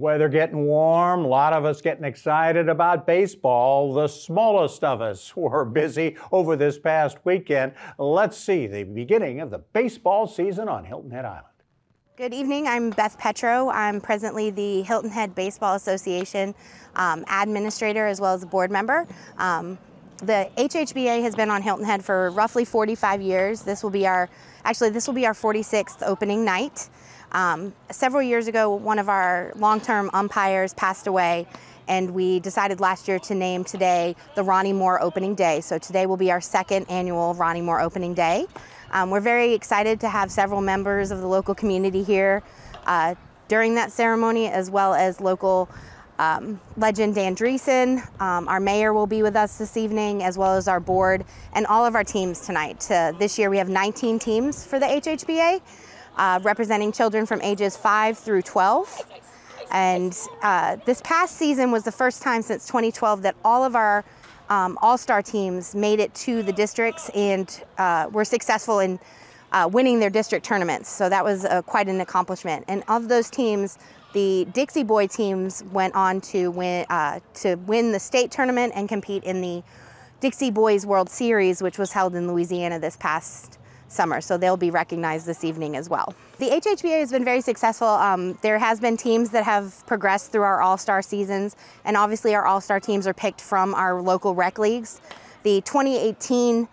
weather getting warm, a lot of us getting excited about baseball. The smallest of us were busy over this past weekend. Let's see the beginning of the baseball season on Hilton Head Island. Good evening. I'm Beth Petro. I'm presently the Hilton Head Baseball Association um, administrator as well as a board member. Um, the HHBA has been on Hilton Head for roughly 45 years. This will be our, actually this will be our 46th opening night. Um, several years ago, one of our long-term umpires passed away and we decided last year to name today the Ronnie Moore opening day. So today will be our second annual Ronnie Moore opening day. Um, we're very excited to have several members of the local community here uh, during that ceremony, as well as local um, legend Dan Driessen. Um, our mayor will be with us this evening, as well as our board and all of our teams tonight. Uh, this year we have 19 teams for the HHBA, uh, representing children from ages 5 through 12. And uh, this past season was the first time since 2012 that all of our um, all-star teams made it to the districts and uh, were successful in uh, winning their district tournaments. So that was uh, quite an accomplishment. And of those teams, the Dixie Boy teams went on to win uh, to win the state tournament and compete in the Dixie Boys World Series, which was held in Louisiana this past summer, so they'll be recognized this evening as well. The HHBA has been very successful. Um, there has been teams that have progressed through our all-star seasons, and obviously our all-star teams are picked from our local rec leagues. The 2018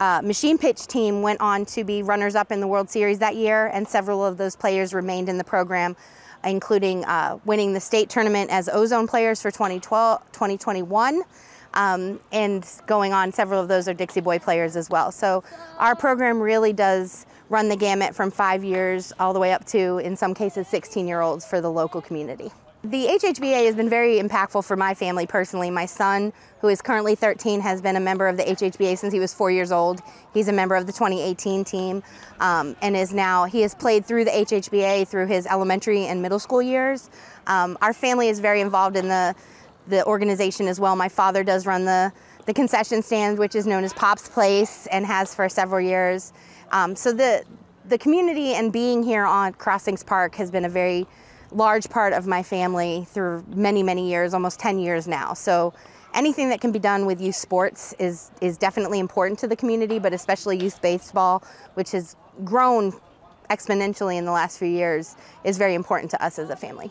uh, machine pitch team went on to be runners-up in the World Series that year, and several of those players remained in the program, including uh, winning the state tournament as Ozone players for 2012, 2021. Um, and going on, several of those are Dixie Boy players as well. So our program really does run the gamut from five years all the way up to, in some cases, 16 year olds for the local community. The HHBA has been very impactful for my family personally. My son, who is currently 13, has been a member of the HHBA since he was four years old. He's a member of the 2018 team um, and is now, he has played through the HHBA through his elementary and middle school years. Um, our family is very involved in the the organization as well. My father does run the, the concession stand, which is known as Pop's Place and has for several years. Um, so the, the community and being here on Crossings Park has been a very large part of my family through many, many years, almost 10 years now. So anything that can be done with youth sports is, is definitely important to the community, but especially youth baseball, which has grown exponentially in the last few years, is very important to us as a family.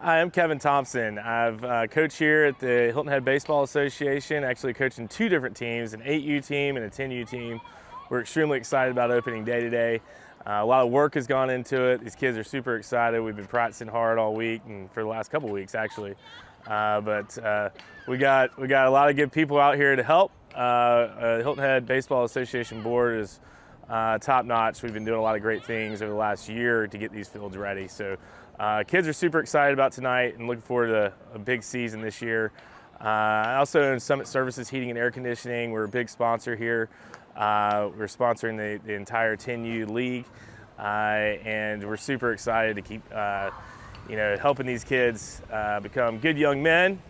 Hi, I'm Kevin Thompson. I've uh, coached here at the Hilton Head Baseball Association, actually coaching two different teams, an 8U team and a 10U team. We're extremely excited about opening day today. Uh, a lot of work has gone into it. These kids are super excited. We've been practicing hard all week and for the last couple weeks actually. Uh, but uh, we got we got a lot of good people out here to help. Uh, uh, Hilton Head Baseball Association board is uh, top notch. We've been doing a lot of great things over the last year to get these fields ready. So kids are super excited about tonight and looking forward to a big season this year. Uh, also own Summit Services Heating and Air Conditioning. We're a big sponsor here. Uh, we're sponsoring the, the, entire 10U league, uh, and we're super excited to keep, uh, you know, helping these kids uh, become good young men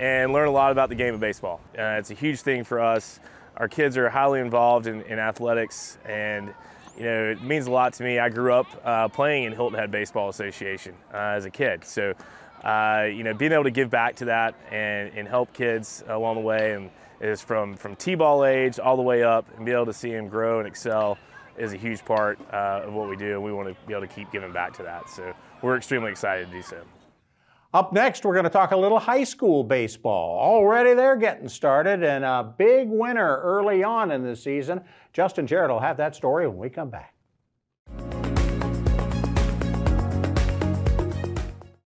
and learn a lot about the game of baseball. it's a huge thing for us. Our kids are highly involved in, in athletics, and you know, it means a lot to me. I grew up uh, playing in Hilton Head Baseball Association uh, as a kid. So, uh, you know, being able to give back to that and, and help kids along the way and is from, from T-ball age all the way up and be able to see him grow and excel is a huge part uh, of what we do. And we want to be able to keep giving back to that. So we're extremely excited to do so. Up next, we're going to talk a little high school baseball. Already they're getting started and a big winner early on in the season. Justin Jarrett will have that story when we come back.